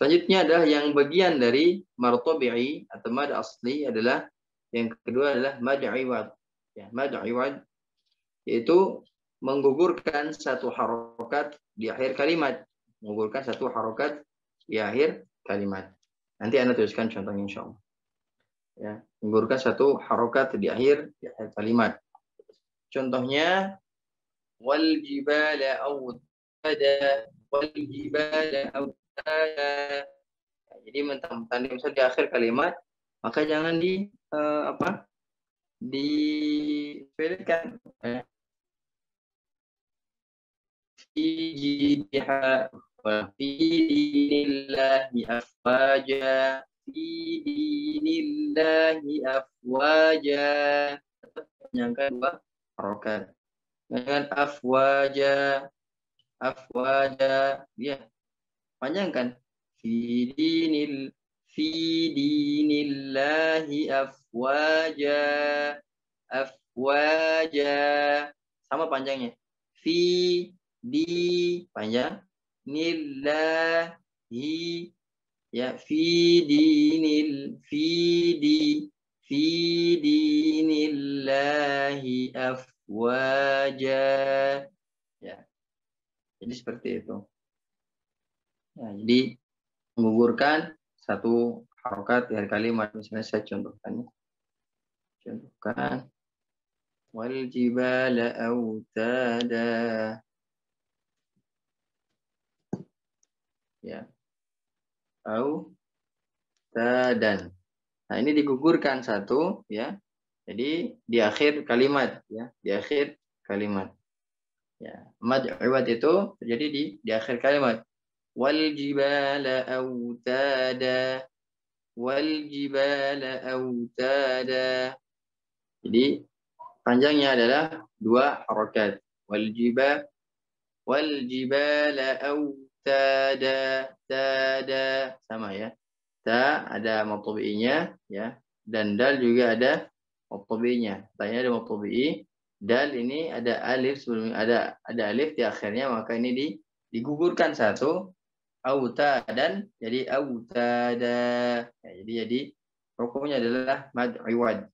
Selanjutnya adalah yang bagian dari martabi'i atau mad asli adalah yang kedua adalah mad iwad. Ya, mad iwad yaitu menggugurkan satu harokat di akhir kalimat. Menggugurkan satu harokat di akhir kalimat. Nanti Anda tuliskan contohnya insya Allah. Ya, menggugurkan satu harokat di akhir di akhir kalimat. Contohnya wal jibala awtada wal jibala awtada jadi mentang-mentang misal di akhir kalimat, maka jangan di uh, apa? dipilihkan. Eh. Fi jidha wa fi dinillahi afwaja fi dinillahi afwaja harokat dengan afwaja afwaja ya panjangkan. Fi dinil fi dinillahi afwaja afwaja. Sama panjangnya. Fi di panjang nillahi ya fi dinil fi di fi dinillahi afwaja. Ya. Jadi seperti itu Ya, jadi menggugurkan satu harokat dari kalimat. Misalnya saya contohkan. Contohkan. Wal jibala autada. Ya. Au tadan. Nah, ini digugurkan satu ya. Jadi di akhir kalimat ya, di akhir kalimat. Ya, mad itu terjadi di di akhir kalimat. والجبال أوتادا والجبال أوتادا jadi panjangnya adalah dua harokat waljibal waljibala autada tada sama ya ta ada matobi'inya ya dan dal juga ada matobi'inya tanya ada matobi'i dal ini ada alif sebelumnya ada ada alif di akhirnya maka ini di digugurkan satu auta dan jadi autada. Ya, jadi jadi hukumnya adalah mad iwad.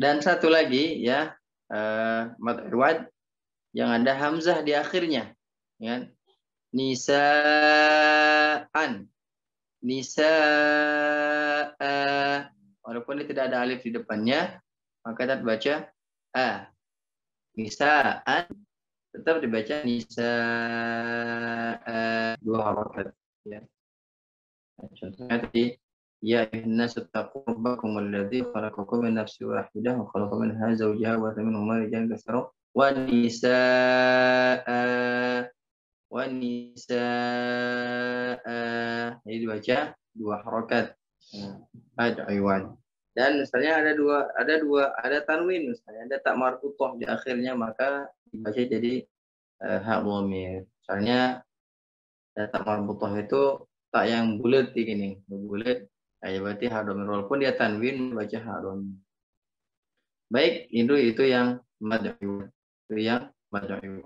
Dan satu lagi ya uh, mad iwad yang ada hamzah di akhirnya. Ya. Nisaan. Nisa walaupun ini tidak ada alif di depannya, maka kita baca a. Nisaan tetap dibaca nisa uh, dua harokat ya. Contohnya tadi ya inna sattaqu rabbakum alladhi khalaqakum min nafsin wahidah wa khalaqa minha zawjaha wa minhuma rijalan katsiran wa nisaa wa nisaa jadi dibaca dua harokat. Ada iwan dan misalnya ada dua ada dua ada tanwin misalnya ada tak marfutoh di akhirnya maka dibaca jadi uh, hak dhamir. Misalnya tak marfutoh itu tak yang bulat gini, bulat. Ya berarti hak dhamir walaupun dia tanwin baca hak dhamir. Baik, itu itu yang mad'u. Itu yang mad'u.